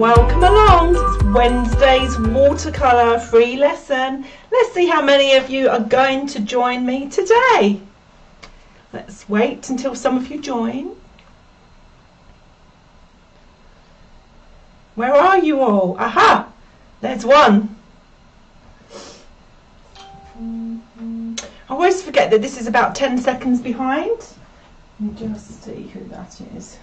welcome along. It's Wednesday's watercolour free lesson. Let's see how many of you are going to join me today. Let's wait until some of you join. Where are you all? Aha! There's one. I always forget that this is about 10 seconds behind. Let me just see who that is.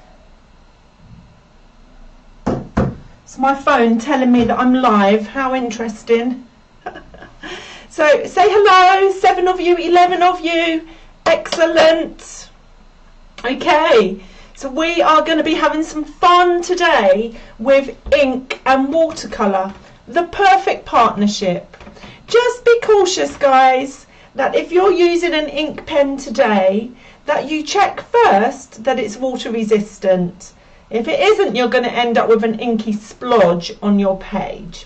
It's my phone telling me that I'm live. How interesting. so say hello, seven of you, 11 of you. Excellent. Okay, so we are going to be having some fun today with ink and watercolour. The perfect partnership. Just be cautious, guys, that if you're using an ink pen today, that you check first that it's water resistant if it isn't, you're going to end up with an inky splodge on your page.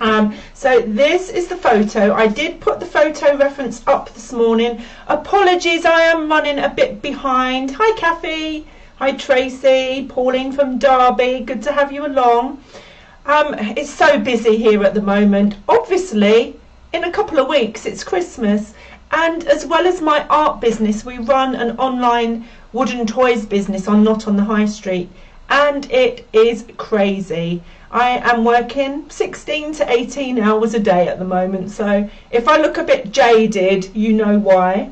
Um, so this is the photo. I did put the photo reference up this morning. Apologies, I am running a bit behind. Hi, Kathy. Hi, Tracy. Pauline from Derby. Good to have you along. Um, it's so busy here at the moment. Obviously, in a couple of weeks, it's Christmas. And as well as my art business, we run an online wooden toys business on Not on the High Street, and it is crazy. I am working 16 to 18 hours a day at the moment, so if I look a bit jaded, you know why.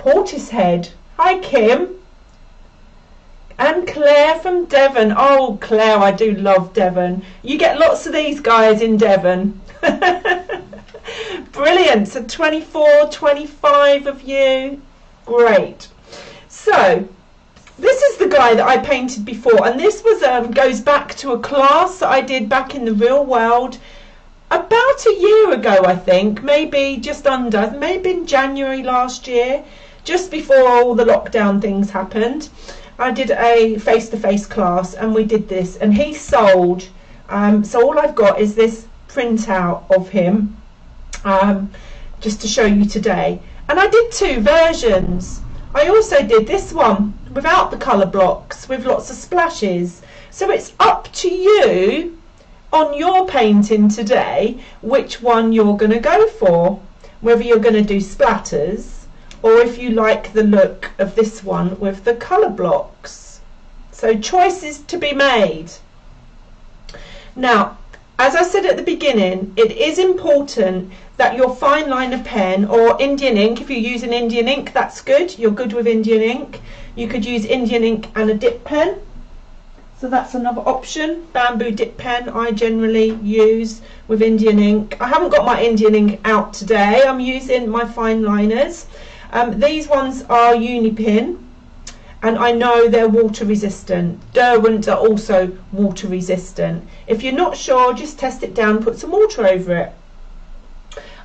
Portishead. Hi, Kim. And Claire from Devon. Oh, Claire, I do love Devon. You get lots of these guys in Devon. Brilliant. So 24, 25 of you. Great. So this is the guy that I painted before and this was um, goes back to a class that I did back in the real world about a year ago I think maybe just under maybe in January last year just before all the lockdown things happened. I did a face-to-face -face class and we did this and he sold um, so all I've got is this printout of him um, just to show you today. And I did two versions I also did this one without the colour blocks with lots of splashes. So it's up to you on your painting today which one you're going to go for. Whether you're going to do splatters or if you like the look of this one with the colour blocks. So choices to be made. Now, as I said at the beginning, it is important that your fine liner pen or Indian ink, if you're using Indian ink, that's good. You're good with Indian ink. You could use Indian ink and a dip pen. So that's another option. Bamboo dip pen I generally use with Indian ink. I haven't got my Indian ink out today. I'm using my fine liners. Um, these ones are Unipin and I know they're water resistant. Derwent are also water resistant. If you're not sure, just test it down, put some water over it.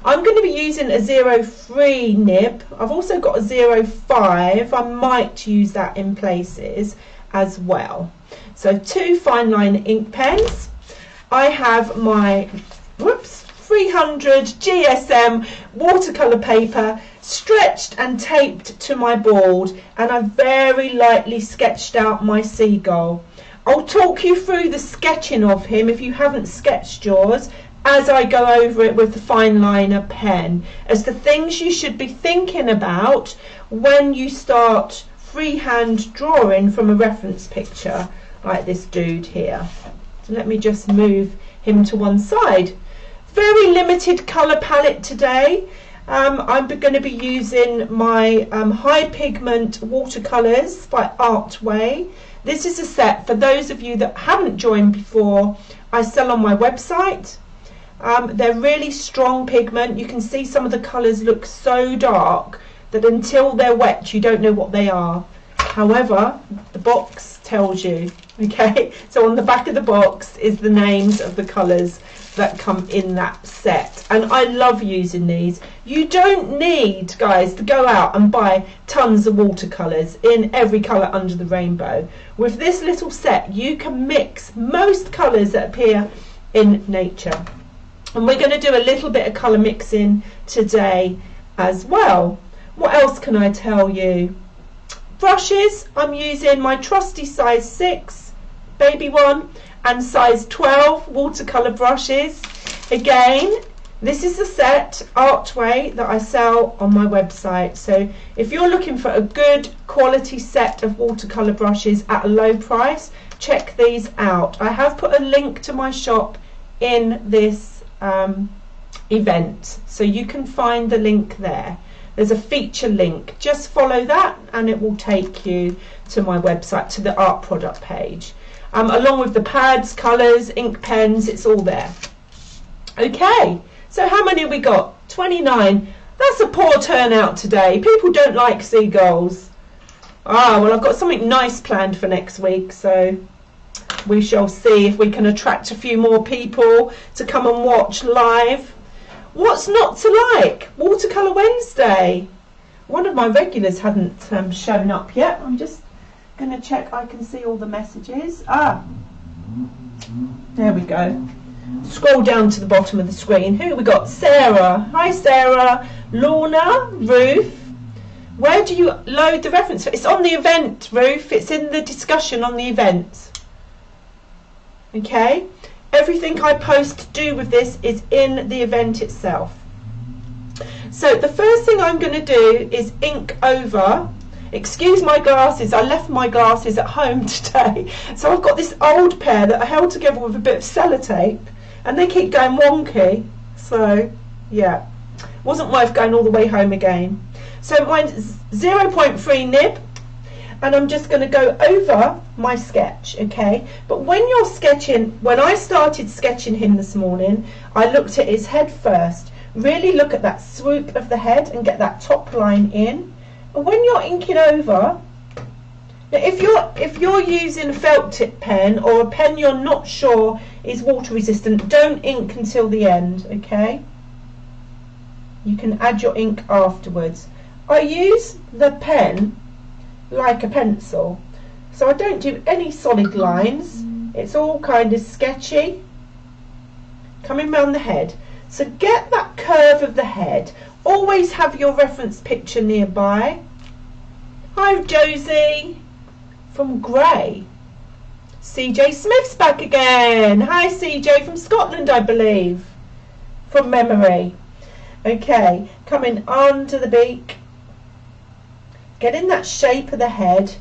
I'm going to be using a 03 nib. I've also got a 05. I might use that in places as well. So two fine line ink pens. I have my, whoops, 300 GSM watercolour paper stretched and taped to my board and I very lightly sketched out my seagull. I'll talk you through the sketching of him if you haven't sketched yours as I go over it with the fine liner pen as the things you should be thinking about when you start freehand drawing from a reference picture like this dude here. So let me just move him to one side. Very limited colour palette today. Um, I'm going to be using my um, high pigment watercolours by Artway. This is a set for those of you that haven't joined before. I sell on my website. Um, they're really strong pigment. You can see some of the colours look so dark that until they're wet you don't know what they are. However, the box tells you. Okay, so on the back of the box is the names of the colours that come in that set and I love using these you don't need guys to go out and buy tons of watercolors in every color under the rainbow with this little set you can mix most colors that appear in nature and we're going to do a little bit of color mixing today as well what else can I tell you brushes I'm using my trusty size 6 baby one and size 12 watercolour brushes. Again, this is the set Artway that I sell on my website. So if you're looking for a good quality set of watercolour brushes at a low price, check these out. I have put a link to my shop in this um, event, so you can find the link there. There's a feature link. Just follow that and it will take you to my website, to the art product page. Um, along with the pads, colours, ink pens, it's all there. Okay. So how many we got? 29. That's a poor turnout today. People don't like seagulls. Ah, well, I've got something nice planned for next week, so we shall see if we can attract a few more people to come and watch live. What's not to like? Watercolour Wednesday. One of my regulars hadn't um, shown up yet. I'm just going to check I can see all the messages. Ah, there we go. Scroll down to the bottom of the screen. Who we got? Sarah. Hi, Sarah. Lorna. Ruth. Where do you load the reference? It's on the event, Ruth. It's in the discussion on the event. Okay. Everything I post to do with this is in the event itself. So the first thing I'm going to do is ink over Excuse my glasses, I left my glasses at home today. So I've got this old pair that I held together with a bit of sellotape and they keep going wonky. So, yeah, wasn't worth going all the way home again. So mine's 0.3 nib and I'm just going to go over my sketch, okay? But when you're sketching, when I started sketching him this morning, I looked at his head first. Really look at that swoop of the head and get that top line in And when you're inking over, now if you're if you're using a felt tip pen or a pen you're not sure is water resistant, don't ink until the end, okay? You can add your ink afterwards. I use the pen like a pencil, so I don't do any solid lines. It's all kind of sketchy, coming round the head. So get that curve of the head. Always have your reference picture nearby. Hi Josie from Grey. CJ Smith's back again. Hi CJ from Scotland, I believe. From memory. Okay, coming onto the beak. Getting that shape of the head.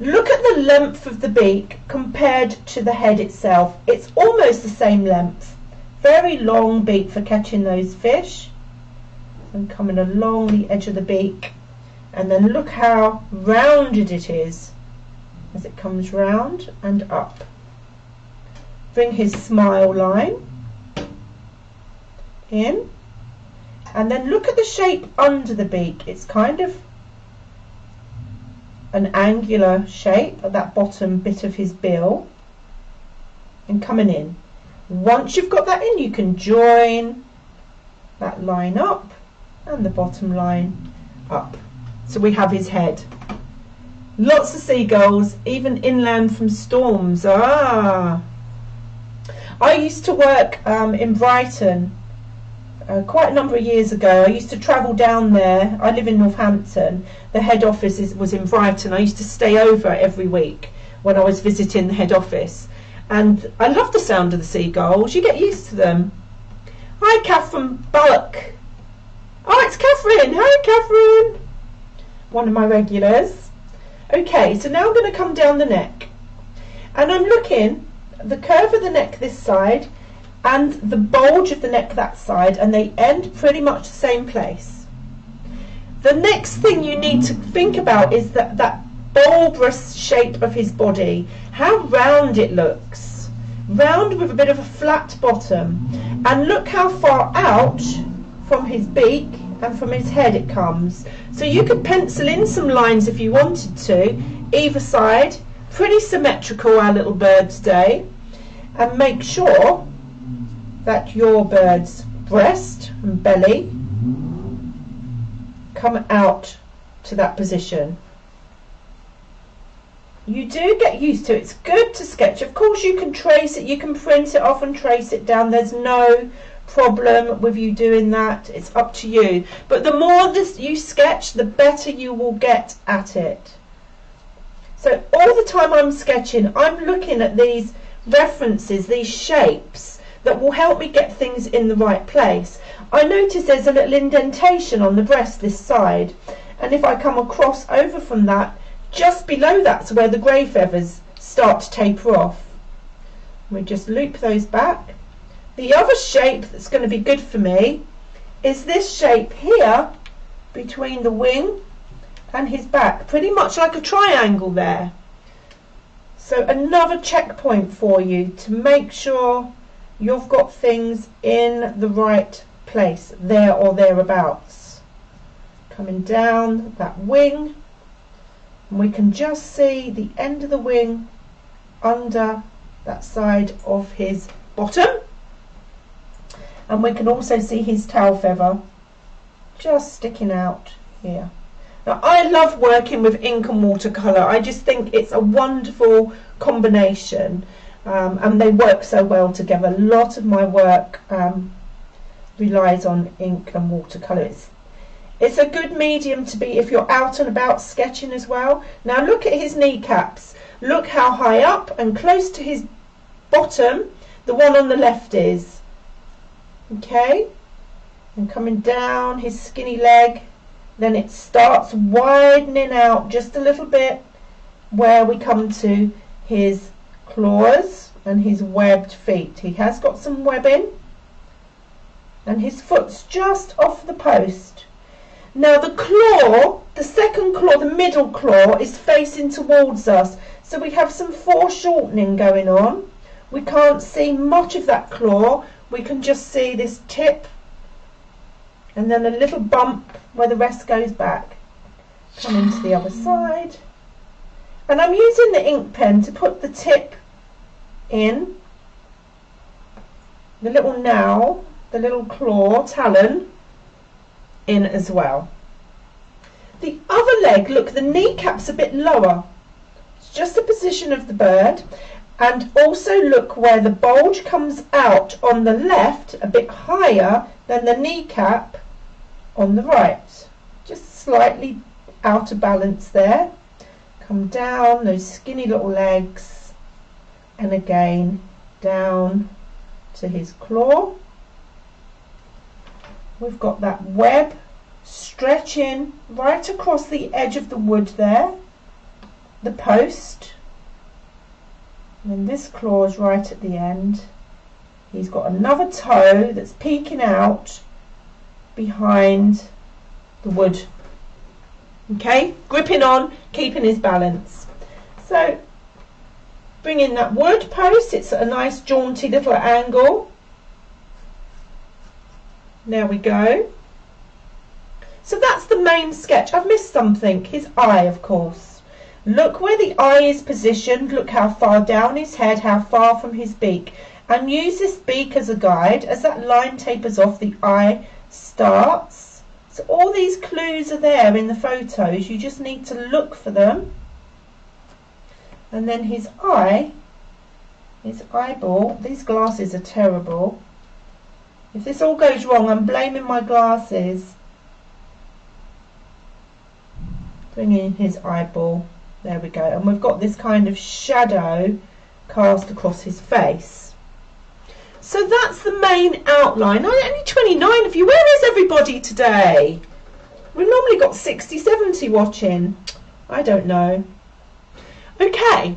Look at the length of the beak compared to the head itself. It's almost the same length. Very long beak for catching those fish and coming along the edge of the beak and then look how rounded it is as it comes round and up bring his smile line in and then look at the shape under the beak it's kind of an angular shape at that bottom bit of his bill and coming in once you've got that in you can join that line up and the bottom line up. So we have his head. Lots of seagulls, even inland from storms. Ah! I used to work um, in Brighton uh, quite a number of years ago. I used to travel down there. I live in Northampton. The head office is, was in Brighton. I used to stay over every week when I was visiting the head office. And I love the sound of the seagulls. You get used to them. Hi, Catherine Bullock. Oh, it's Catherine. Hi, Catherine. One of my regulars. Okay, so now I'm going to come down the neck. And I'm looking the curve of the neck this side and the bulge of the neck that side and they end pretty much the same place. The next thing you need to think about is that, that bulbous shape of his body, how round it looks. Round with a bit of a flat bottom. And look how far out from his beak and from his head it comes. So you could pencil in some lines if you wanted to, either side, pretty symmetrical our little bird's day, and make sure that your bird's breast and belly come out to that position. You do get used to it. It's good to sketch. Of course you can trace it, you can print it off and trace it down. There's no problem with you doing that. It's up to you. But the more this you sketch, the better you will get at it. So all the time I'm sketching, I'm looking at these references, these shapes that will help me get things in the right place. I notice there's a little indentation on the breast this side and if I come across over from that just below that's where the grey feathers start to taper off. We just loop those back. The other shape that's going to be good for me is this shape here between the wing and his back, pretty much like a triangle there. So another checkpoint for you to make sure you've got things in the right place, there or thereabouts. Coming down that wing, and we can just see the end of the wing under that side of his bottom. And we can also see his tail feather just sticking out here. Now I love working with ink and watercolour. I just think it's a wonderful combination um, and they work so well together. A lot of my work um, relies on ink and watercolours. It's a good medium to be if you're out and about sketching as well. Now look at his kneecaps. Look how high up and close to his bottom the one on the left is. Okay? And coming down his skinny leg. Then it starts widening out just a little bit where we come to his claws and his webbed feet. He has got some webbing and his foot's just off the post. Now the claw, the second claw, the middle claw is facing towards us. So we have some foreshortening going on. We can't see much of that claw. We can just see this tip and then a little bump where the rest goes back. Come into the other side. And I'm using the ink pen to put the tip in, the little nail, the little claw, talon, in as well. The other leg, look, the kneecap's a bit lower. It's just the position of the bird. And also look where the bulge comes out on the left a bit higher than the kneecap on the right. Just slightly out of balance there. Come down, those skinny little legs. And again, down to his claw. We've got that web stretching right across the edge of the wood there. The post. And then this claw is right at the end. He's got another toe that's peeking out behind the wood. Okay, gripping on, keeping his balance. So, bring in that wood post, it's at a nice jaunty little angle. There we go. So that's the main sketch. I've missed something. His eye, of course. Look where the eye is positioned. Look how far down his head, how far from his beak. And use this beak as a guide. As that line tapers off, the eye starts. So all these clues are there in the photos. You just need to look for them. And then his eye, his eyeball, these glasses are terrible. If this all goes wrong, I'm blaming my glasses. Bring in his eyeball. There we go. And we've got this kind of shadow cast across his face. So that's the main outline. Only 29 of you. Where is everybody today? We've normally got 60, 70 watching. I don't know. Okay,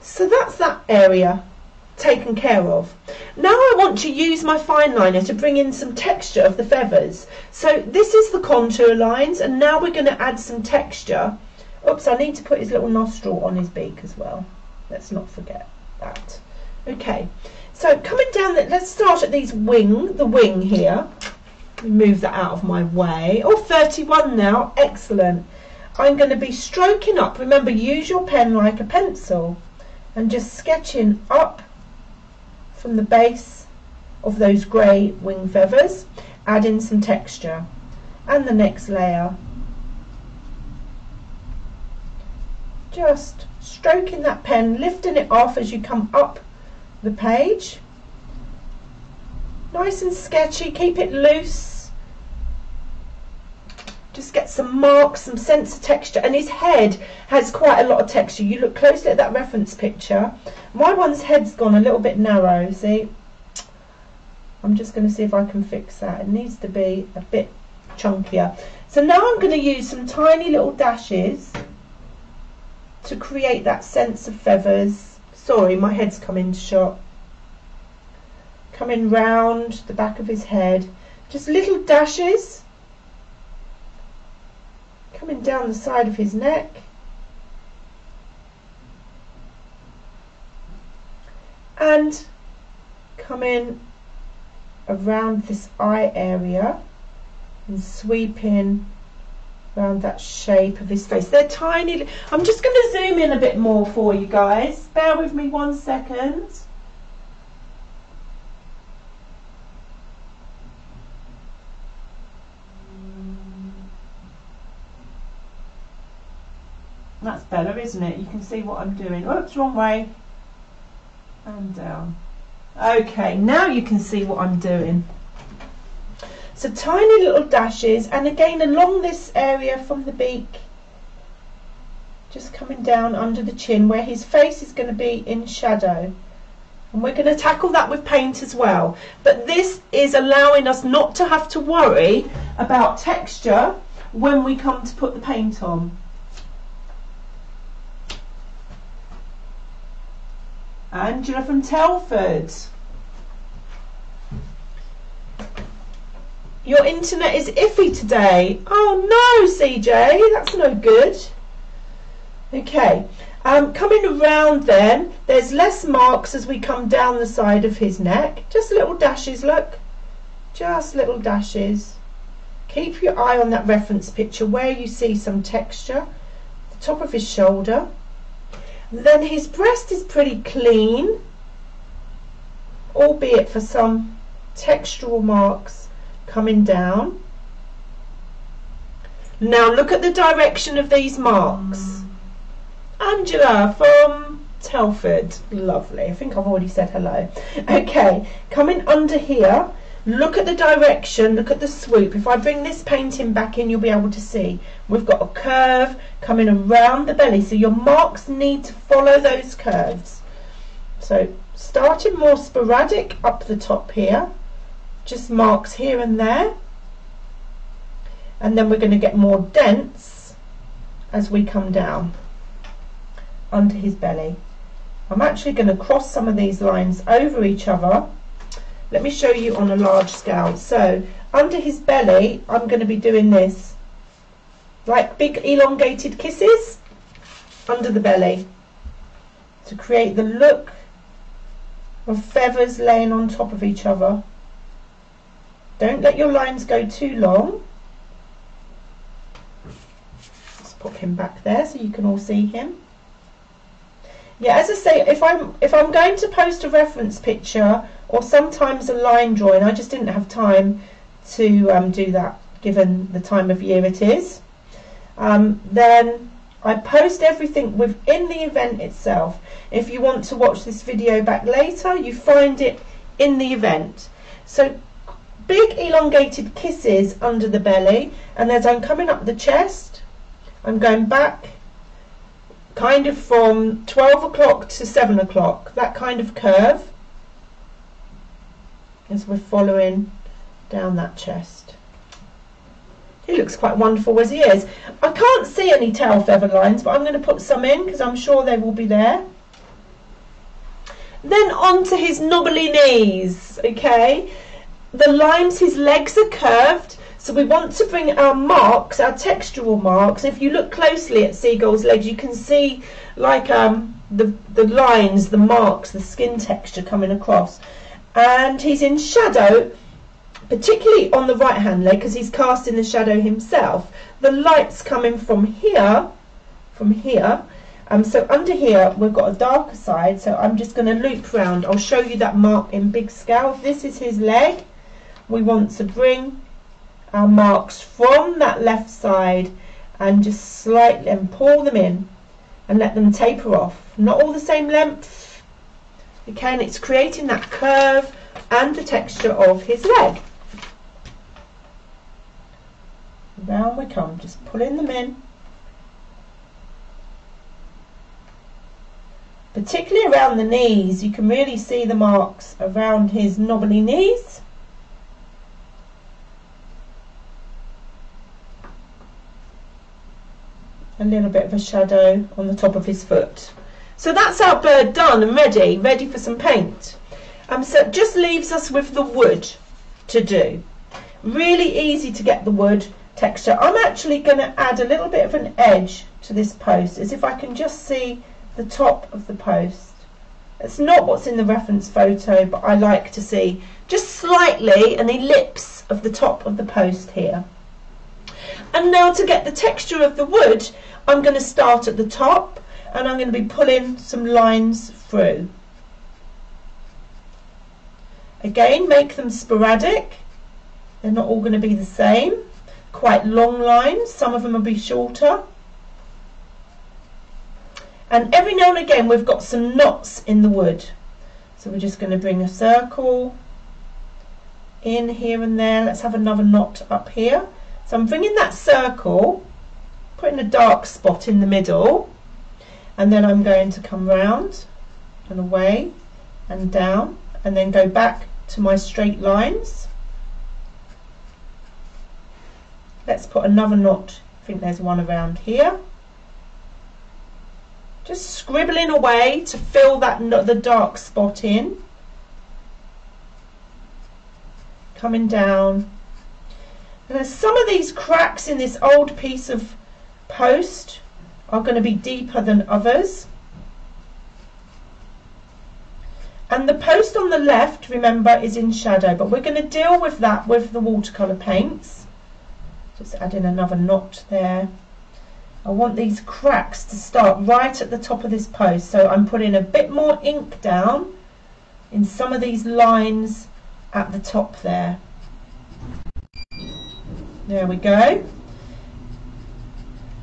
so that's that area taken care of. Now I want to use my fine liner to bring in some texture of the feathers. So this is the contour lines and now we're going to add some texture. Oops, I need to put his little nostril on his beak as well. Let's not forget that. Okay, so coming down, let's start at these wing, the wing here. Move that out of my way. Oh, 31 now, excellent. I'm going to be stroking up. Remember, use your pen like a pencil and just sketching up from the base of those grey wing feathers, add in some texture. And the next layer. Just stroking that pen, lifting it off as you come up the page. Nice and sketchy, keep it loose. just get some marks, some sense of texture. And his head has quite a lot of texture. You look closely at that reference picture. My one's head's gone a little bit narrow, see? I'm just going to see if I can fix that. It needs to be a bit chunkier. So now I'm going to use some tiny little dashes to create that sense of feathers. Sorry, my head's come into shot. Coming round the back of his head. Just little dashes coming down the side of his neck. And coming around this eye area and sweeping around that shape of his face. They're tiny. I'm just going to zoom in a bit more for you guys. Bear with me one second. That's better, isn't it? You can see what I'm doing. Oops, wrong way. And down. Okay, now you can see what I'm doing. So tiny little dashes, and again along this area from the beak, just coming down under the chin where his face is going to be in shadow. And we're going to tackle that with paint as well. But this is allowing us not to have to worry about texture when we come to put the paint on. Angela from Telford. Your internet is iffy today. Oh no, CJ, that's no good. Okay, um, coming around then, there's less marks as we come down the side of his neck. Just little dashes, look. Just little dashes. Keep your eye on that reference picture where you see some texture. The top of his shoulder. Then his breast is pretty clean, albeit for some textural marks coming down. Now look at the direction of these marks. Hmm. Angela from Telford. Lovely. I think I've already said hello. Okay, coming under here, look at the direction, look at the swoop. If I bring this painting back in, you'll be able to see. We've got a curve coming around the belly, so your marks need to follow those curves. So starting more sporadic up the top here, just marks here and there. And then we're going to get more dense as we come down under his belly. I'm actually going to cross some of these lines over each other let me show you on a large scale. So under his belly, I'm going to be doing this, like big elongated kisses under the belly to create the look of feathers laying on top of each other. Don't let your lines go too long. Let's put him back there so you can all see him. Yeah, as I say, if I'm if I'm going to post a reference picture or sometimes a line drawing, I just didn't have time to um, do that given the time of year it is. Um, then I post everything within the event itself. If you want to watch this video back later, you find it in the event. So big elongated kisses under the belly, and as I'm coming up the chest, I'm going back kind of from 12 o'clock to 7 o'clock, that kind of curve as we're following down that chest. He looks quite wonderful as he is. I can't see any tail feather lines, but I'm going to put some in because I'm sure they will be there. Then on to his knobbly knees, okay? The lines, his legs are curved, so we want to bring our marks, our textural marks. If you look closely at Seagull's legs, you can see like um, the, the lines, the marks, the skin texture coming across. And he's in shadow, particularly on the right hand leg, because he's cast in the shadow himself. The light's coming from here, from here. Um, so under here, we've got a darker side, so I'm just going to loop round. I'll show you that mark in big scale. This is his leg. We want to bring our marks from that left side and just slightly and pull them in and let them taper off. Not all the same length. Again, it's creating that curve and the texture of his leg. Down we come, just pulling them in. Particularly around the knees, you can really see the marks around his knobbly knees. A little bit of a shadow on the top of his foot. So that's our bird done and ready, ready for some paint. Um, so it just leaves us with the wood to do. Really easy to get the wood texture. I'm actually going to add a little bit of an edge to this post as if I can just see the top of the post. It's not what's in the reference photo but I like to see just slightly an ellipse of the top of the post here. And now to get the texture of the wood I'm going to start at the top and I'm going to be pulling some lines through. Again make them sporadic they're not all going to be the same. Quite long lines, some of them will be shorter. And every now and again we've got some knots in the wood. So we're just going to bring a circle in here and there. Let's have another knot up here. So I'm bringing that circle, putting a dark spot in the middle, and then I'm going to come round and away and down and then go back to my straight lines. Let's put another knot. I think there's one around here. Just scribbling away to fill that the dark spot in. Coming down. And there's some of these cracks in this old piece of post are going to be deeper than others. And the post on the left, remember, is in shadow, but we're going to deal with that with the watercolour paints. Just add in another knot there. I want these cracks to start right at the top of this post so I'm putting a bit more ink down in some of these lines at the top there. There we go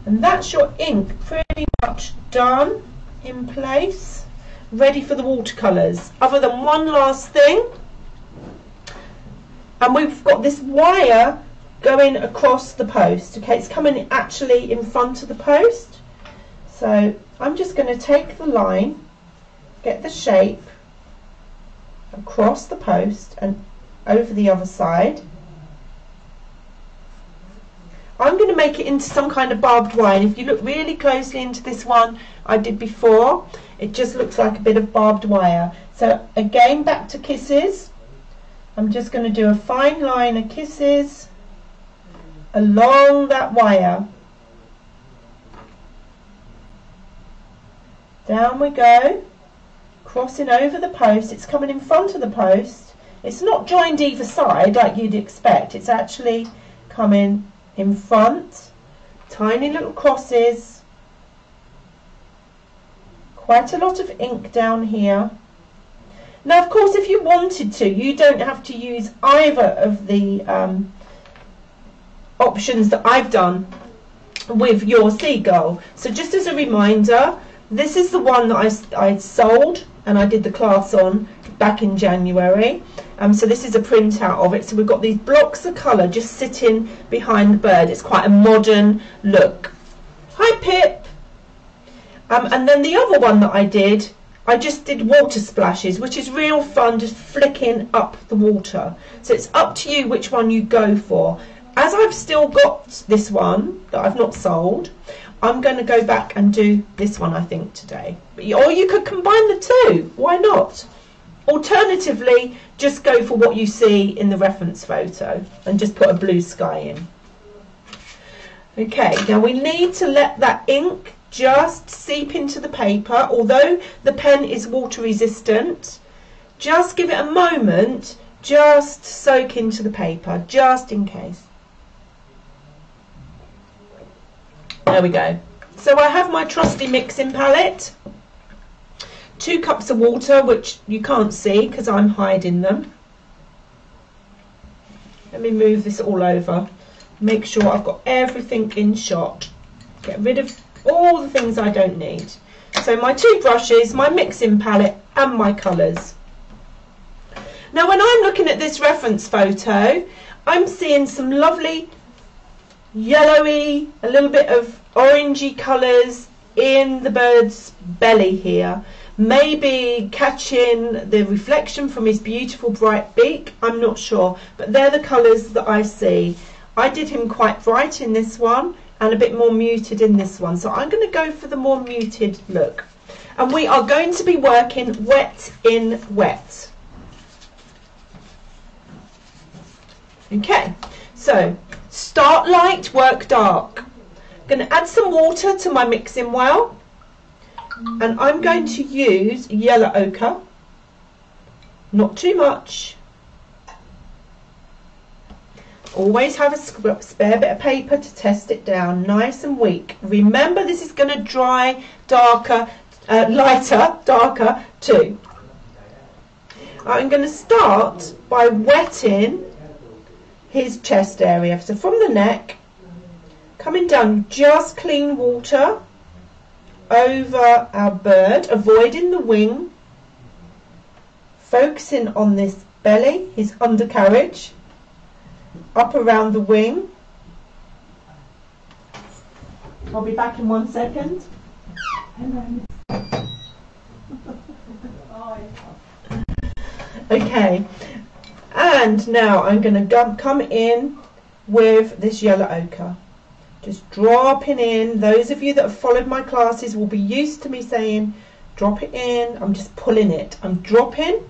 and that's your ink pretty much done in place ready for the watercolours other than one last thing and we've got this wire going across the post. Okay, it's coming actually in front of the post. So I'm just going to take the line, get the shape across the post and over the other side. I'm going to make it into some kind of barbed wire. If you look really closely into this one I did before, it just looks like a bit of barbed wire. So again, back to kisses. I'm just going to do a fine line of kisses along that wire. Down we go, crossing over the post. It's coming in front of the post. It's not joined either side like you'd expect. It's actually coming in front. Tiny little crosses. Quite a lot of ink down here. Now, of course, if you wanted to, you don't have to use either of the um, options that I've done with your seagull. So just as a reminder, this is the one that I, I sold and I did the class on back in January. Um, so this is a printout of it. So we've got these blocks of colour just sitting behind the bird. It's quite a modern look. Hi Pip! Um, and then the other one that I did, I just did water splashes, which is real fun, just flicking up the water. So it's up to you which one you go for as I've still got this one that I've not sold, I'm going to go back and do this one, I think, today. Or you could combine the two. Why not? Alternatively, just go for what you see in the reference photo and just put a blue sky in. Okay, now we need to let that ink just seep into the paper. Although the pen is water resistant, just give it a moment, just soak into the paper, just in case. There we go. So I have my trusty mixing palette. Two cups of water, which you can't see because I'm hiding them. Let me move this all over. Make sure I've got everything in shot. Get rid of all the things I don't need. So my two brushes, my mixing palette and my colours. Now when I'm looking at this reference photo, I'm seeing some lovely yellowy, a little bit of orangey colours in the bird's belly here. Maybe catching the reflection from his beautiful bright beak, I'm not sure, but they're the colours that I see. I did him quite bright in this one and a bit more muted in this one, so I'm going to go for the more muted look. And we are going to be working wet in wet. Okay, so start light, work dark. I'm going to add some water to my mixing well and I'm going to use yellow ochre. Not too much. Always have a spare bit of paper to test it down nice and weak. Remember this is going to dry darker uh, lighter darker too. I'm going to start by wetting his chest area. So from the neck coming down just clean water over our bird, avoiding the wing, focusing on this belly, his undercarriage, up around the wing. I'll be back in one second. okay, and now I'm going to come in with this yellow ochre just dropping in. Those of you that have followed my classes will be used to me saying, drop it in. I'm just pulling it. I'm dropping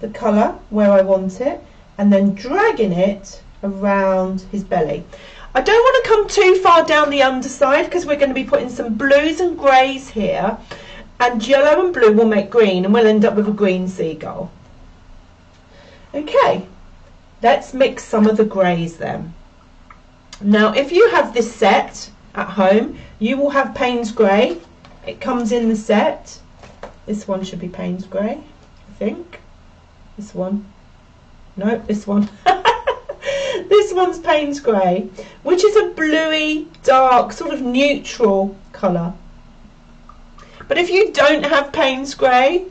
the colour where I want it and then dragging it around his belly. I don't want to come too far down the underside because we're going to be putting some blues and greys here and yellow and blue will make green and we'll end up with a green seagull. Okay, let's mix some of the greys then. Now, if you have this set at home, you will have Payne's Grey. It comes in the set. This one should be Payne's Grey, I think. This one. No, this one. this one's Payne's Grey, which is a bluey, dark, sort of neutral colour. But if you don't have Payne's Grey,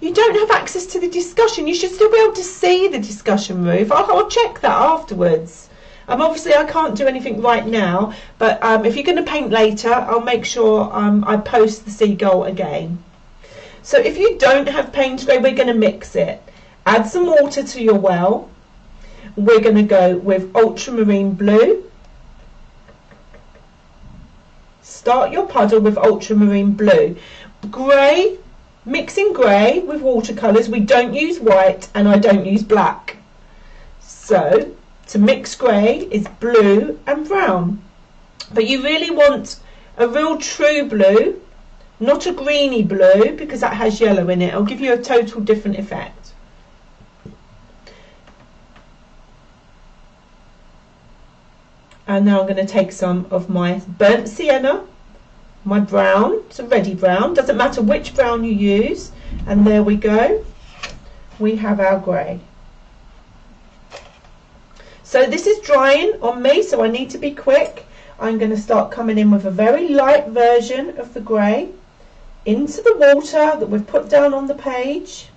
you don't have access to the discussion. You should still be able to see the discussion, Ruth. I'll, I'll check that afterwards. Um, obviously, I can't do anything right now, but um, if you're going to paint later, I'll make sure um, I post the seagull again. So if you don't have Payne's Grey, we're going to mix it. Add some water to your well. We're going to go with ultramarine blue. Start your puddle with ultramarine blue. Grey Mixing grey with watercolours, we don't use white and I don't use black. So to mix grey is blue and brown. But you really want a real true blue, not a greeny blue because that has yellow in it. It'll give you a total different effect. And now I'm going to take some of my burnt sienna my brown, it's a ready brown, doesn't matter which brown you use, and there we go, we have our grey. So this is drying on me, so I need to be quick. I'm going to start coming in with a very light version of the grey into the water that we've put down on the page.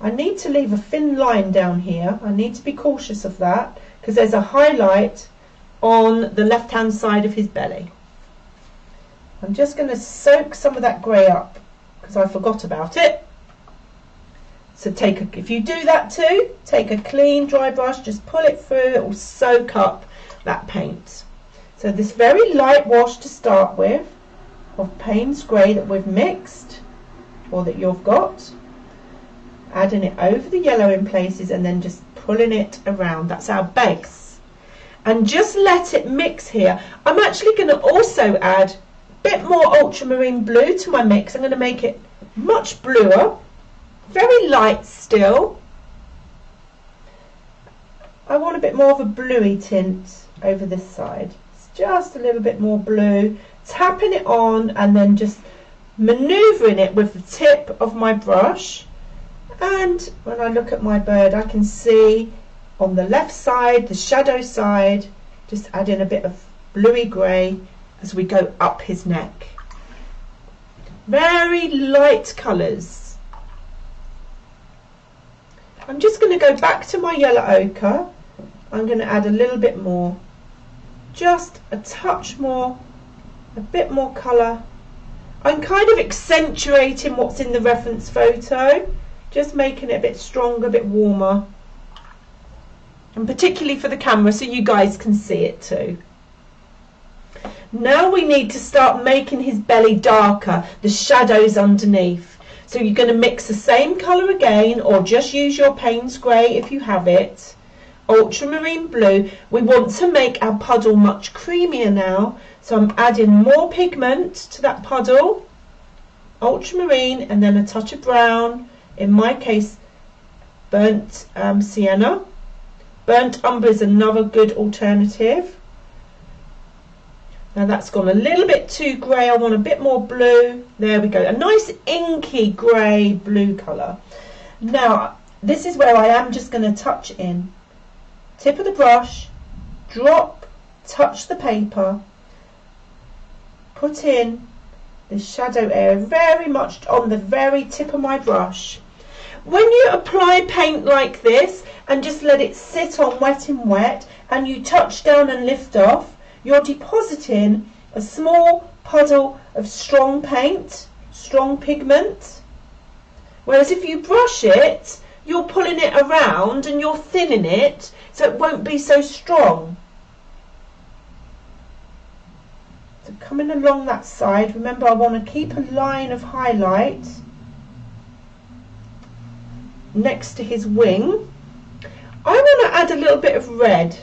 I need to leave a thin line down here. I need to be cautious of that because there's a highlight on the left hand side of his belly. I'm just going to soak some of that grey up because I forgot about it. So take a, if you do that too, take a clean dry brush, just pull it through, it will soak up that paint. So this very light wash to start with of Payne's Grey that we've mixed or that you've got, adding it over the yellow in places and then just pulling it around. That's our base. And just let it mix here. I'm actually going to also add bit more ultramarine blue to my mix. I'm going to make it much bluer, very light still. I want a bit more of a bluey tint over this side. It's just a little bit more blue. Tapping it on and then just manoeuvring it with the tip of my brush. And when I look at my bird, I can see on the left side, the shadow side, just adding a bit of bluey grey as we go up his neck. Very light colours. I'm just going to go back to my yellow ochre. I'm going to add a little bit more. Just a touch more, a bit more colour. I'm kind of accentuating what's in the reference photo, just making it a bit stronger, a bit warmer. And particularly for the camera so you guys can see it too. Now we need to start making his belly darker, the shadows underneath. So you're going to mix the same colour again or just use your Payne's Grey if you have it. Ultramarine blue. We want to make our puddle much creamier now. So I'm adding more pigment to that puddle. Ultramarine and then a touch of brown. In my case, burnt um, sienna. Burnt umber is another good alternative. Now that's gone a little bit too grey. I want a bit more blue. There we go. A nice inky grey blue colour. Now this is where I am just going to touch in. Tip of the brush, drop, touch the paper, put in the shadow area very much on the very tip of my brush. When you apply paint like this and just let it sit on wet and wet and you touch down and lift off, you're depositing a small puddle of strong paint, strong pigment. Whereas if you brush it, you're pulling it around and you're thinning it so it won't be so strong. So coming along that side, remember I want to keep a line of highlight next to his wing. I want to add a little bit of red.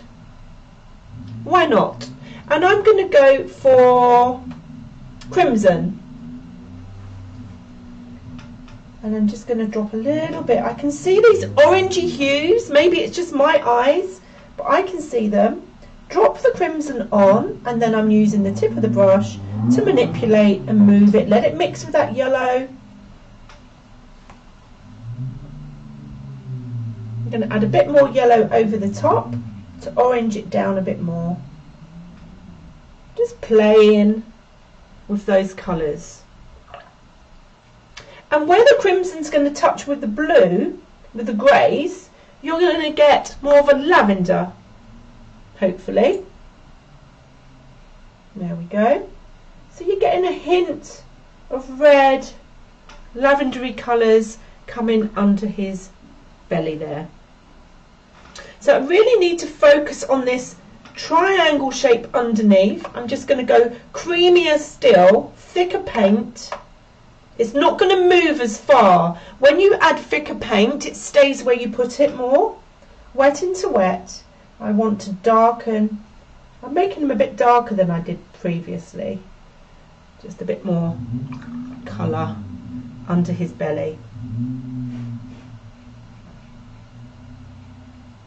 Why not? And I'm going to go for crimson. And I'm just going to drop a little bit. I can see these orangey hues. Maybe it's just my eyes but I can see them. Drop the crimson on and then I'm using the tip of the brush to manipulate and move it. Let it mix with that yellow. I'm going to add a bit more yellow over the top to orange it down a bit more playing with those colours. And where the crimson's going to touch with the blue, with the greys, you're going to get more of a lavender, hopefully. There we go. So you're getting a hint of red, lavendery colours coming under his belly there. So I really need to focus on this triangle shape underneath. I'm just going to go creamier still, thicker paint. It's not going to move as far. When you add thicker paint, it stays where you put it more. Wet into wet. I want to darken. I'm making them a bit darker than I did previously. Just a bit more colour under his belly.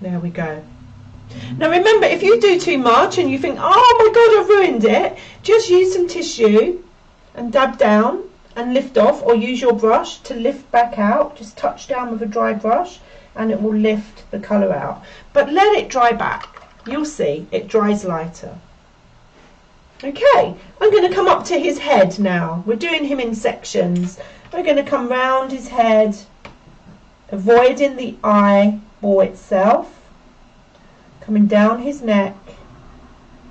There we go. Now remember, if you do too much and you think, oh my God, I've ruined it, just use some tissue and dab down and lift off or use your brush to lift back out. Just touch down with a dry brush and it will lift the colour out. But let it dry back. You'll see, it dries lighter. Okay, I'm going to come up to his head now. We're doing him in sections. We're going to come round his head, avoiding the eyeball itself coming down his neck.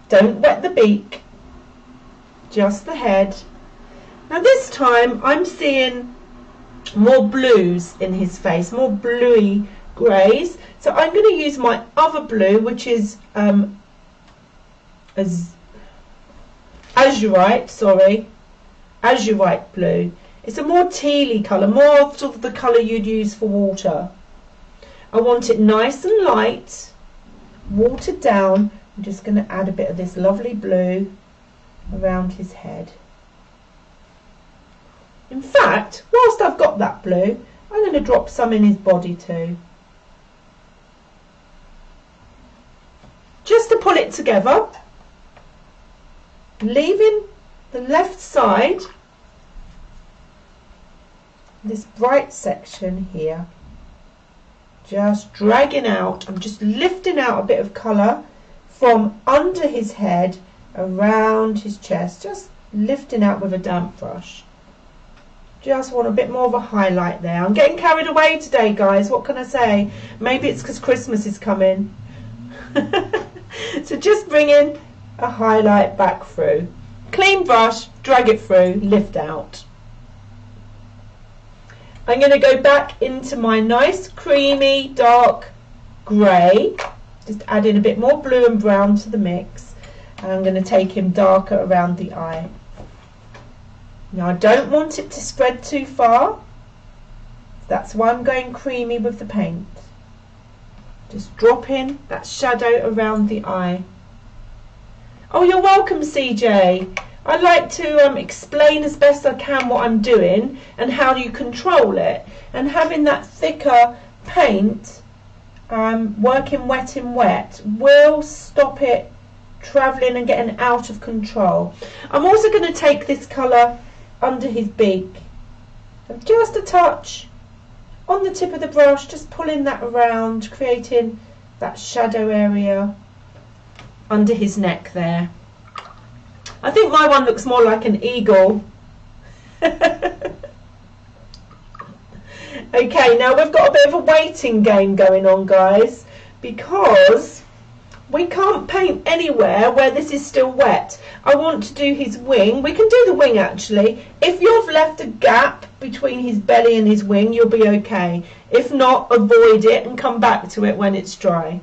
Don't wet the beak, just the head. Now this time I'm seeing more blues in his face, more bluey greys. So I'm going to use my other blue, which is um, az azurite, sorry, azurite blue. It's a more tealy colour, more sort of the colour you'd use for water. I want it nice and light watered down. I'm just going to add a bit of this lovely blue around his head. In fact, whilst I've got that blue, I'm going to drop some in his body too. Just to pull it together, leaving the left side, this bright section here just dragging out, I'm just lifting out a bit of colour from under his head around his chest, just lifting out with a damp brush. Just want a bit more of a highlight there. I'm getting carried away today, guys. What can I say? Maybe it's because Christmas is coming. so just bring in a highlight back through. Clean brush, drag it through, lift out. I'm going to go back into my nice creamy dark grey. Just add in a bit more blue and brown to the mix. And I'm going to take him darker around the eye. Now I don't want it to spread too far. That's why I'm going creamy with the paint. Just drop in that shadow around the eye. Oh, you're welcome, CJ. I like to um, explain as best I can what I'm doing and how you control it. And having that thicker paint, um, working wet in wet, will stop it travelling and getting out of control. I'm also going to take this colour under his beak. Just a touch on the tip of the brush, just pulling that around, creating that shadow area under his neck there. I think my one looks more like an eagle. okay, now we've got a bit of a waiting game going on, guys, because we can't paint anywhere where this is still wet. I want to do his wing. We can do the wing actually. If you've left a gap between his belly and his wing, you'll be okay. If not, avoid it and come back to it when it's dry.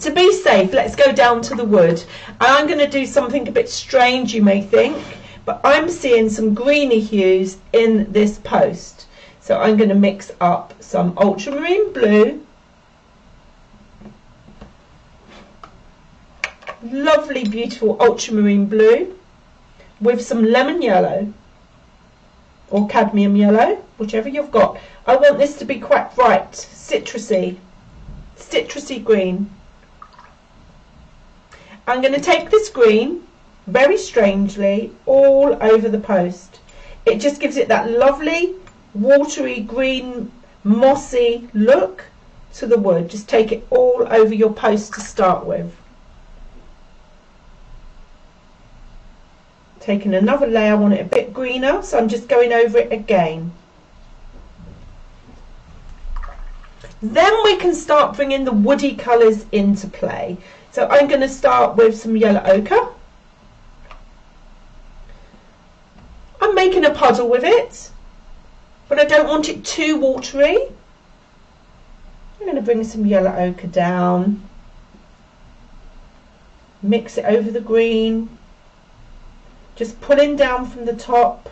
To be safe, let's go down to the wood. I'm going to do something a bit strange, you may think, but I'm seeing some greeny hues in this post. So I'm going to mix up some ultramarine blue, lovely, beautiful ultramarine blue with some lemon yellow or cadmium yellow, whichever you've got. I want this to be quite bright, citrusy, citrusy green. I'm going to take this green, very strangely, all over the post. It just gives it that lovely, watery, green, mossy look to the wood. Just take it all over your post to start with. Taking another layer, I want it a bit greener, so I'm just going over it again. Then we can start bringing the woody colours into play. So I'm going to start with some yellow ochre. I'm making a puddle with it, but I don't want it too watery. I'm going to bring some yellow ochre down, mix it over the green, just pulling down from the top.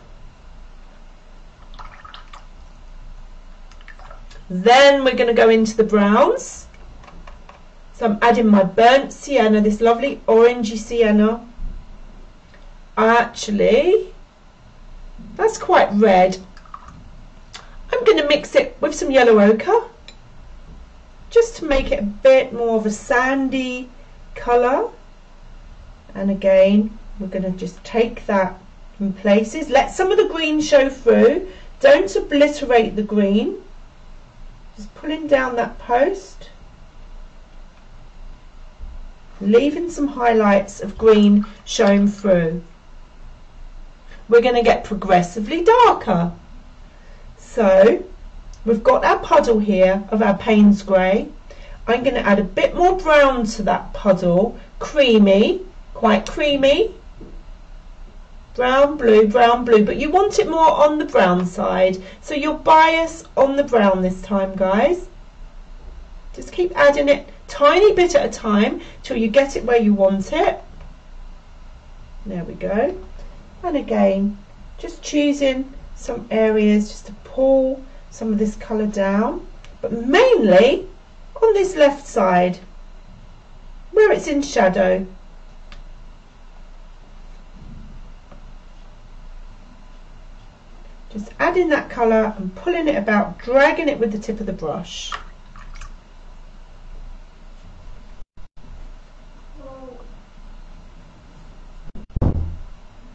Then we're going to go into the browns. So I'm adding my burnt sienna, this lovely orangey sienna. Actually, that's quite red. I'm going to mix it with some yellow ochre just to make it a bit more of a sandy colour. And again, we're going to just take that in places. Let some of the green show through. Don't obliterate the green. Just pulling down that post leaving some highlights of green showing through. We're going to get progressively darker. So we've got our puddle here of our Payne's grey. I'm going to add a bit more brown to that puddle, creamy, quite creamy. Brown, blue, brown, blue, but you want it more on the brown side. So your bias on the brown this time, guys. Just keep adding it tiny bit at a time till you get it where you want it. There we go. And again, just choosing some areas just to pull some of this colour down, but mainly on this left side where it's in shadow. Just adding that colour and pulling it about, dragging it with the tip of the brush.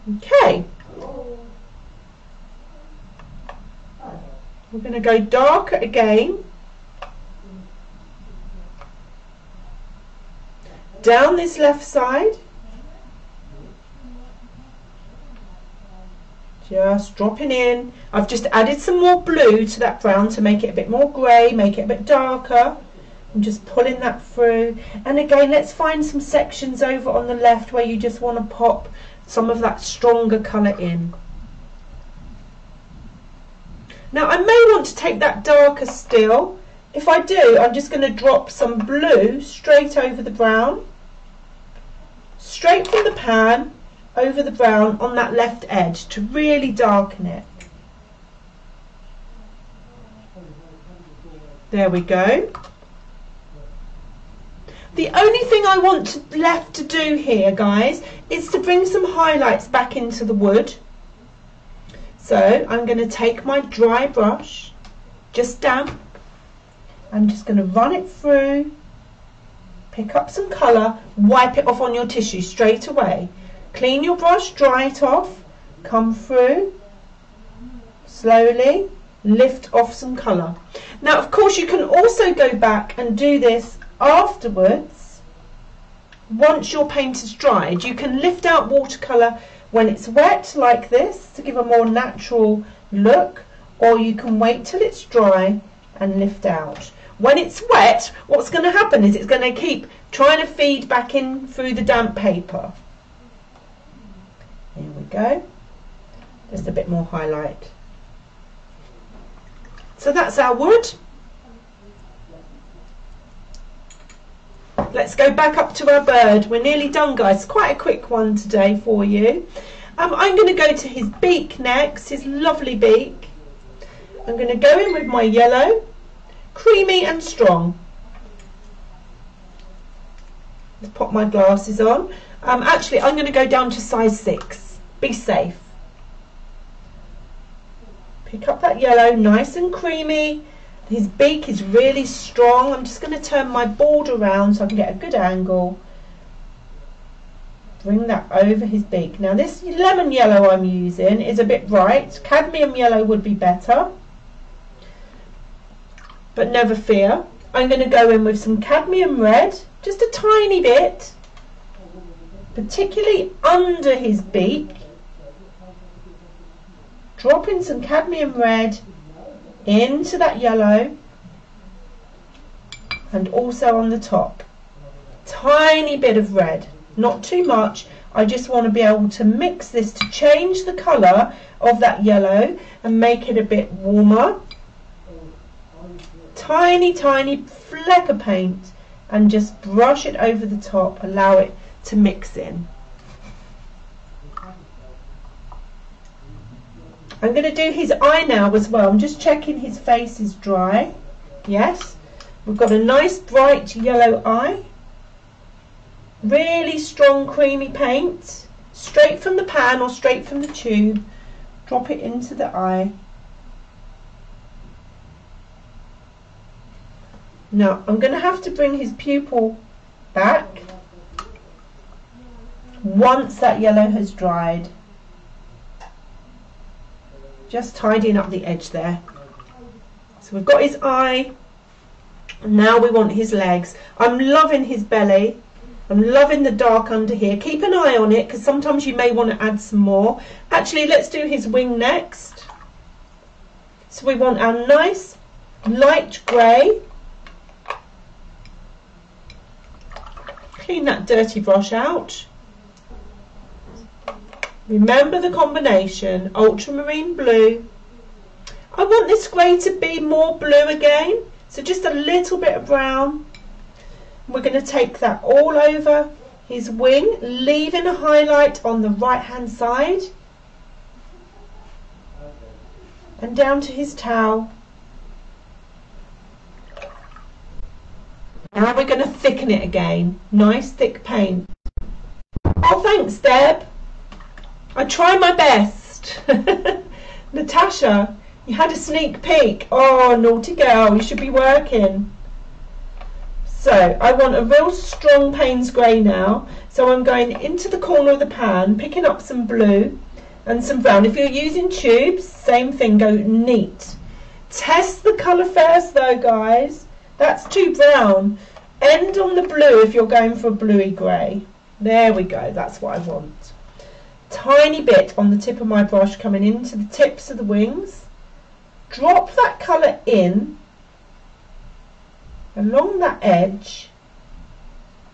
Okay. We're going to go darker again. Down this left side. Just dropping in. I've just added some more blue to that brown to make it a bit more grey, make it a bit darker. I'm just pulling that through. And again, let's find some sections over on the left where you just want to pop some of that stronger colour in. Now I may want to take that darker still. If I do, I'm just going to drop some blue straight over the brown. Straight from the pan over the brown on that left edge to really darken it. There we go. The only thing I want to, left to do here, guys, is to bring some highlights back into the wood. So I'm going to take my dry brush, just damp. I'm just going to run it through, pick up some colour, wipe it off on your tissue straight away. Clean your brush, dry it off, come through, slowly, lift off some colour. Now, of course, you can also go back and do this afterwards. Once your paint is dried, you can lift out watercolour when it's wet like this to give a more natural look, or you can wait till it's dry and lift out. When it's wet, what's going to happen is it's going to keep trying to feed back in through the damp paper. Here we go. Just a bit more highlight. So that's our wood. Let's go back up to our bird. We're nearly done, guys. Quite a quick one today for you. Um, I'm going to go to his beak next, his lovely beak. I'm going to go in with my yellow, creamy and strong. Let's pop my glasses on. Um, actually, I'm going to go down to size 6. Be safe. Pick up that yellow, nice and creamy. His beak is really strong. I'm just going to turn my board around so I can get a good angle. Bring that over his beak. Now this lemon yellow I'm using is a bit bright. Cadmium yellow would be better. But never fear. I'm going to go in with some cadmium red, just a tiny bit particularly under his beak, dropping some cadmium red into that yellow and also on the top. Tiny bit of red, not too much. I just want to be able to mix this to change the colour of that yellow and make it a bit warmer. Tiny, tiny fleck of paint and just brush it over the top, allow it to mix in. I'm going to do his eye now as well. I'm just checking his face is dry. Yes. We've got a nice bright yellow eye. Really strong creamy paint. Straight from the pan or straight from the tube. Drop it into the eye. Now I'm going to have to bring his pupil back once that yellow has dried. Just tidying up the edge there. So we've got his eye. Now we want his legs. I'm loving his belly. I'm loving the dark under here. Keep an eye on it because sometimes you may want to add some more. Actually, let's do his wing next. So we want our nice light grey. Clean that dirty brush out. Remember the combination, ultramarine blue. I want this grey to be more blue again, so just a little bit of brown. We're going to take that all over his wing, leaving a highlight on the right hand side. And down to his tail. Now we're going to thicken it again. Nice thick paint. Oh, thanks, Deb. I try my best. Natasha, you had a sneak peek. Oh, naughty girl, you should be working. So I want a real strong Payne's grey now. So I'm going into the corner of the pan, picking up some blue and some brown. If you're using tubes, same thing, go neat. Test the colour first though, guys. That's too brown. End on the blue if you're going for a bluey grey. There we go, that's what I want. Tiny bit on the tip of my brush coming into the tips of the wings. Drop that colour in along that edge.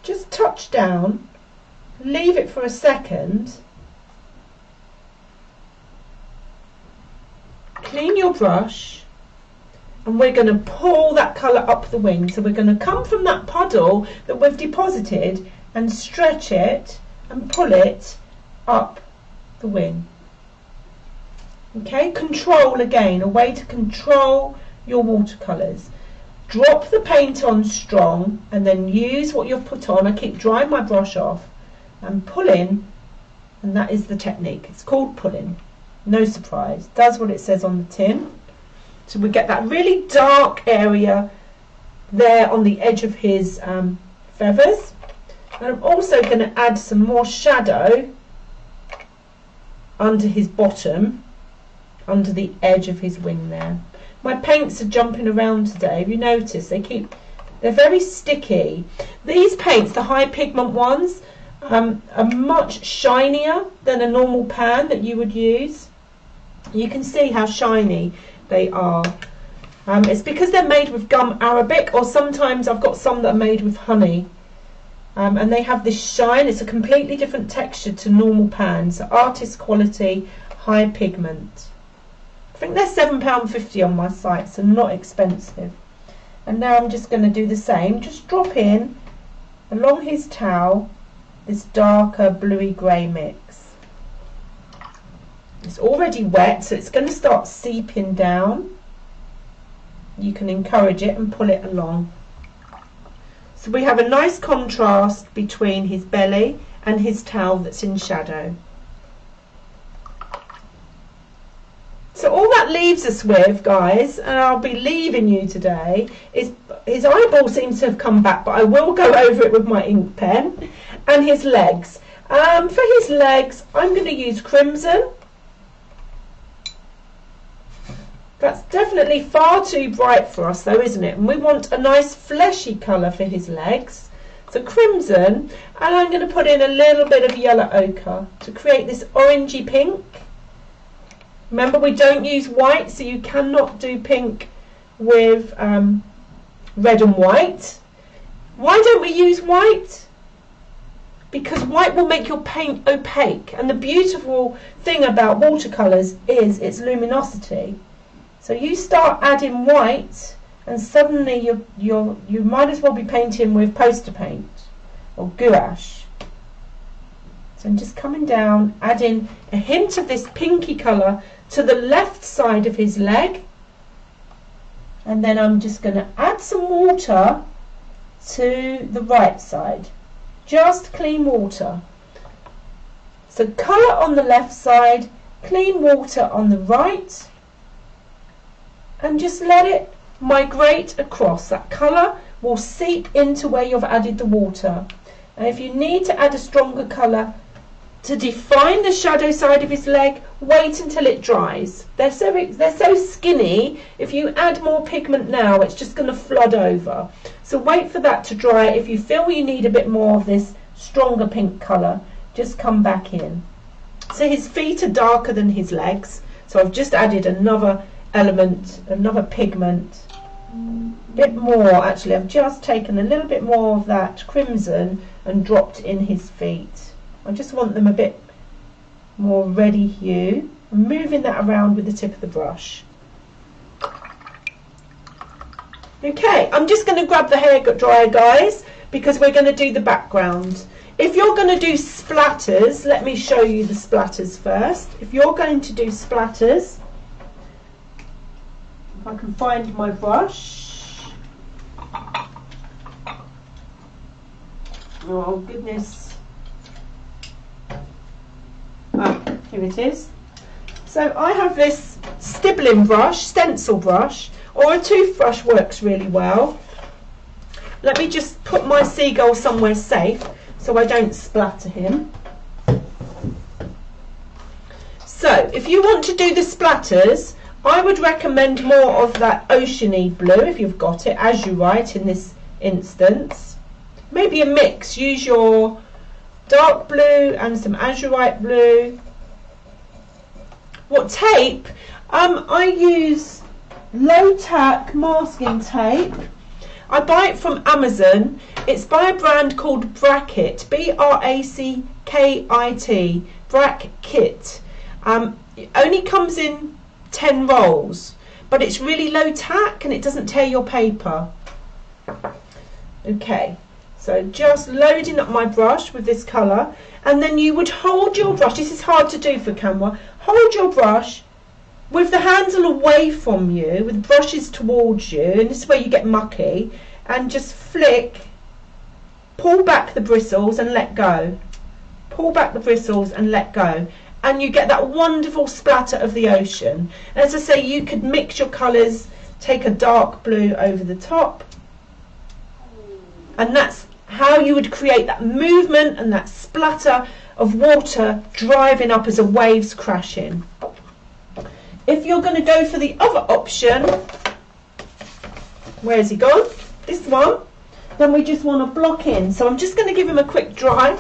Just touch down, leave it for a second. Clean your brush and we're going to pull that colour up the wing. So we're going to come from that puddle that we've deposited and stretch it and pull it up the wing. Okay, control again, a way to control your watercolours. Drop the paint on strong and then use what you've put on. I keep drying my brush off and pull in and that is the technique. It's called pulling. No surprise. Does what it says on the tin. So we get that really dark area there on the edge of his um, feathers. And I'm also going to add some more shadow under his bottom, under the edge of his wing there. My paints are jumping around today. Have you noticed? They keep, they're very sticky. These paints, the high pigment ones, um, are much shinier than a normal pan that you would use. You can see how shiny they are. Um, it's because they're made with gum arabic or sometimes I've got some that are made with honey. Um, and they have this shine, it's a completely different texture to normal pans, artist quality, high pigment. I think they're £7.50 on my site, so not expensive. And now I'm just going to do the same, just drop in along his towel this darker bluey grey mix. It's already wet, so it's going to start seeping down. You can encourage it and pull it along. So we have a nice contrast between his belly and his tail that's in shadow. So all that leaves us with, guys, and I'll be leaving you today, is his eyeball seems to have come back, but I will go over it with my ink pen, and his legs. Um, for his legs, I'm going to use crimson That's definitely far too bright for us though, isn't it? And we want a nice fleshy colour for his legs. So crimson, and I'm going to put in a little bit of yellow ochre to create this orangey pink. Remember we don't use white, so you cannot do pink with um, red and white. Why don't we use white? Because white will make your paint opaque, and the beautiful thing about watercolours is its luminosity. So you start adding white and suddenly you you you might as well be painting with poster paint or gouache. So I'm just coming down, adding a hint of this pinky colour to the left side of his leg. And then I'm just going to add some water to the right side. Just clean water. So colour on the left side, clean water on the right and just let it migrate across. That colour will seep into where you've added the water. And if you need to add a stronger colour to define the shadow side of his leg, wait until it dries. They're so, they're so skinny, if you add more pigment now, it's just going to flood over. So wait for that to dry. If you feel you need a bit more of this stronger pink colour, just come back in. So his feet are darker than his legs. So I've just added another element, another pigment, a bit more actually. I've just taken a little bit more of that crimson and dropped in his feet. I just want them a bit more reddy hue. I'm moving that around with the tip of the brush. Okay, I'm just going to grab the hair dryer, guys, because we're going to do the background. If you're going to do splatters, let me show you the splatters first. If you're going to do splatters, I can find my brush. Oh goodness. Ah, here it is. So I have this stippling brush, stencil brush, or a toothbrush works really well. Let me just put my seagull somewhere safe so I don't splatter him. So if you want to do the splatters, I would recommend more of that oceany blue if you've got it, azurite in this instance. Maybe a mix. Use your dark blue and some azurite blue What tape? Um, I use low tack masking tape. I buy it from Amazon. It's by a brand called Brackit, B R A C K I T, Brackit. Um, it only comes in 10 rolls, but it's really low tack and it doesn't tear your paper. Okay, so just loading up my brush with this colour, and then you would hold your brush. This is hard to do for camera. Hold your brush with the handle away from you, with brushes towards you, and this is where you get mucky, and just flick, pull back the bristles and let go. Pull back the bristles and let go. And you get that wonderful splatter of the ocean. As I say, you could mix your colours, take a dark blue over the top, and that's how you would create that movement and that splatter of water driving up as a wave's crashing. If you're going to go for the other option, where's he gone? This one. Then we just want to block in. So I'm just going to give him a quick dry.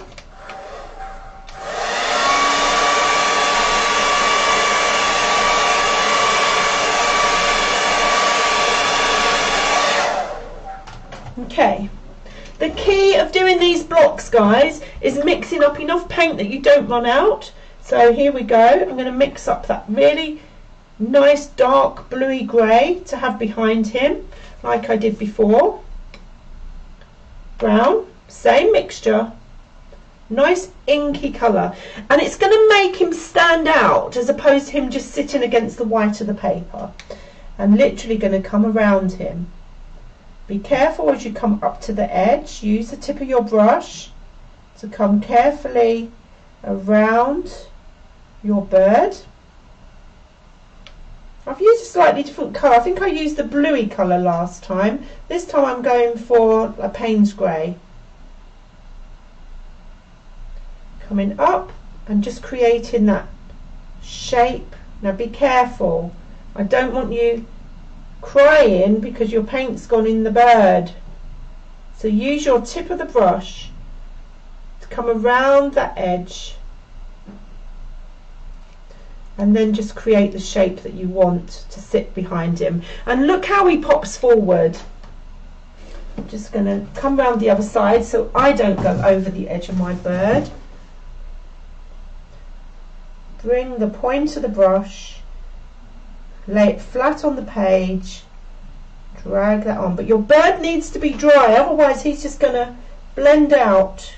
Okay. The key of doing these blocks, guys, is mixing up enough paint that you don't run out. So here we go. I'm going to mix up that really nice dark bluey grey to have behind him like I did before. Brown same mixture. Nice inky colour. And it's going to make him stand out as opposed to him just sitting against the white of the paper. I'm literally going to come around him be careful as you come up to the edge use the tip of your brush to come carefully around your bird I've used a slightly different colour. I think I used the bluey colour last time. This time I'm going for a Payne's Grey. Coming up and just creating that shape. Now be careful. I don't want you crying because your paint's gone in the bird. So use your tip of the brush to come around that edge. And then just create the shape that you want to sit behind him. And look how he pops forward. I'm just going to come round the other side so I don't go over the edge of my bird. Bring the point of the brush lay it flat on the page. Drag that on. But your bird needs to be dry otherwise he's just going to blend out.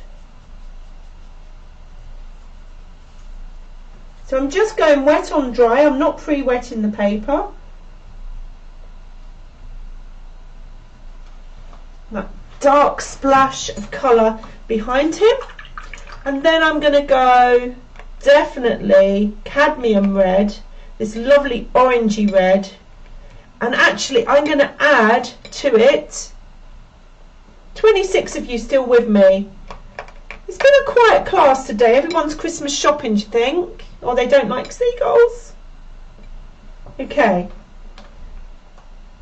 So I'm just going wet on dry, I'm not pre-wetting the paper. That dark splash of colour behind him. And then I'm going to go definitely cadmium red, this lovely orangey red. And actually I'm going to add to it, 26 of you still with me. It's been a quiet class today. Everyone's Christmas shopping, do you think? Or they don't like seagulls. Okay.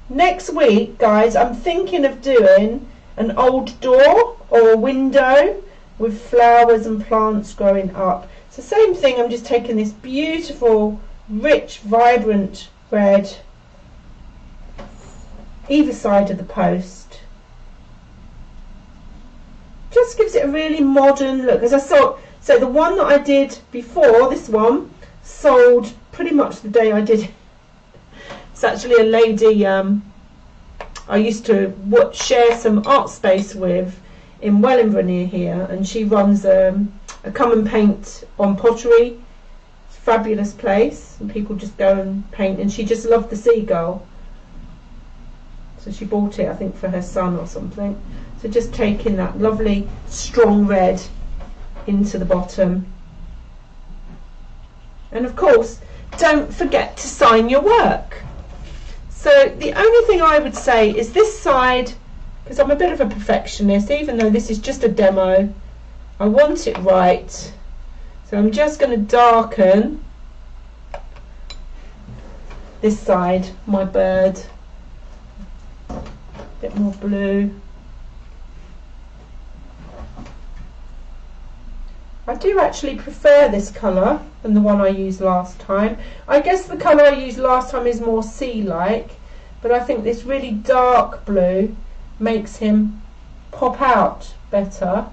Next week, guys, I'm thinking of doing an old door or a window with flowers and plants growing up. It's the same thing, I'm just taking this beautiful, rich, vibrant red either side of the post. Just gives it a really modern look. As I saw, so the one that I did before, this one, sold pretty much the day I did it. It's actually a lady um, I used to share some art space with in Wellingborough near here, and she runs um, a come and paint on pottery. Fabulous place, and people just go and paint. And she just loved the seagull, so she bought it, I think, for her son or something. So just taking that lovely strong red into the bottom. And of course, don't forget to sign your work. So the only thing I would say is this side, because I'm a bit of a perfectionist, even though this is just a demo, I want it right. So I'm just going to darken this side, my bird, a bit more blue. I do actually prefer this colour than the one I used last time. I guess the colour I used last time is more sea-like, but I think this really dark blue makes him pop out better.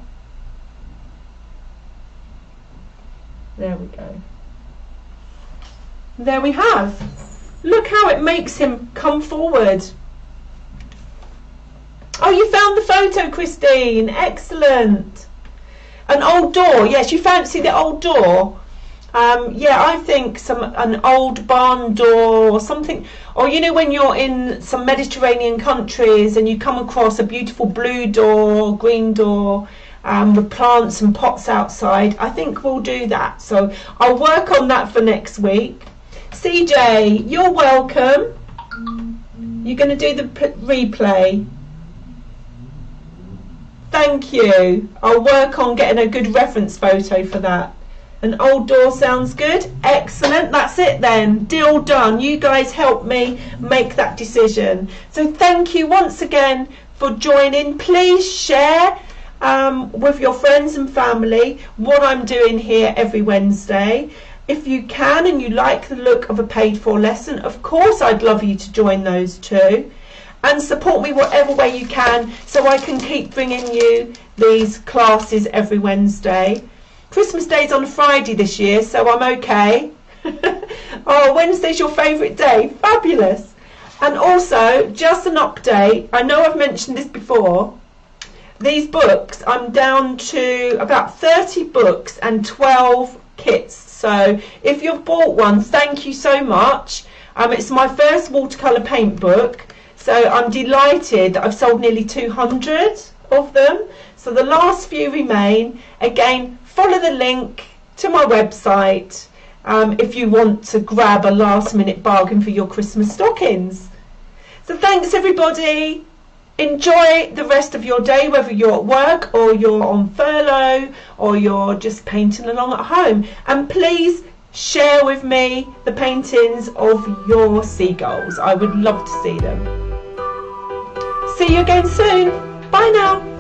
There we go. There we have. Look how it makes him come forward. Oh, you found the photo, Christine. Excellent. An old door. Yes, you fancy the old door. Um, yeah, I think some an old barn door or something. Or you know when you're in some Mediterranean countries and you come across a beautiful blue door, green door, um, with plants and pots outside. I think we'll do that. So I'll work on that for next week. CJ, you're welcome. You're going to do the replay. Thank you. I'll work on getting a good reference photo for that. An old door sounds good. Excellent. That's it then. Deal done. You guys help me make that decision. So thank you once again for joining. Please share um, with your friends and family what I'm doing here every Wednesday. If you can and you like the look of a paid for lesson, of course I'd love you to join those too and support me whatever way you can so I can keep bringing you these classes every Wednesday. Christmas Day's on Friday this year, so I'm okay. oh, Wednesday's your favourite day. Fabulous. And also, just an update. I know I've mentioned this before. These books, I'm down to about 30 books and 12 kits. So if you've bought one, thank you so much. Um, it's my first watercolour paint book. So I'm delighted that I've sold nearly 200 of them. So the last few remain. Again, follow the link to my website um, if you want to grab a last minute bargain for your Christmas stockings. So thanks everybody. Enjoy the rest of your day, whether you're at work or you're on furlough or you're just painting along at home. And please share with me the paintings of your seagulls. I would love to see them. See you again soon. Bye now.